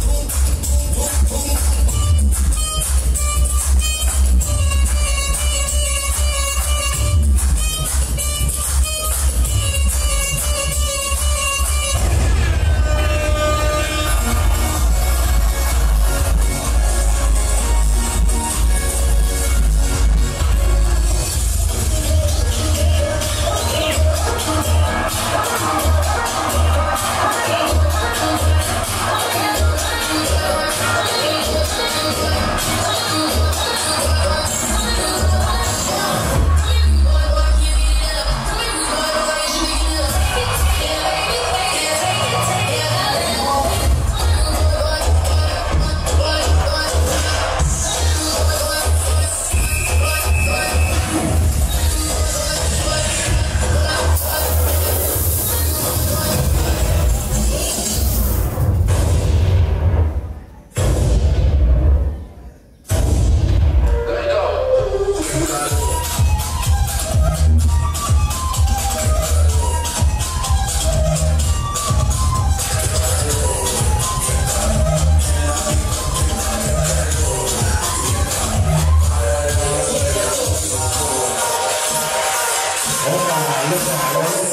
Boom, boom, boom. Ủa là lúc nào đấy